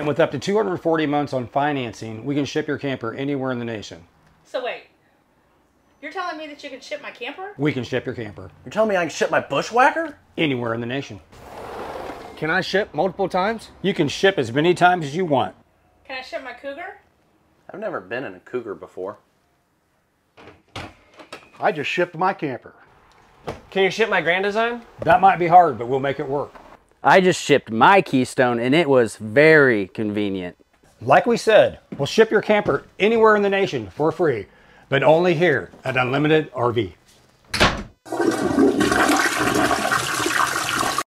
And with up to 240 months on financing, we can ship your camper anywhere in the nation. So wait, you're telling me that you can ship my camper? We can ship your camper You're telling me I can ship my bushwhacker? anywhere in the nation. Can I ship multiple times? You can ship as many times as you want. Can I ship my cougar? I've never been in a cougar before. I just shipped my camper. Can you ship my Grand Design? That might be hard, but we'll make it work. I just shipped my Keystone and it was very convenient. Like we said, we'll ship your camper anywhere in the nation for free, but only here at Unlimited RV.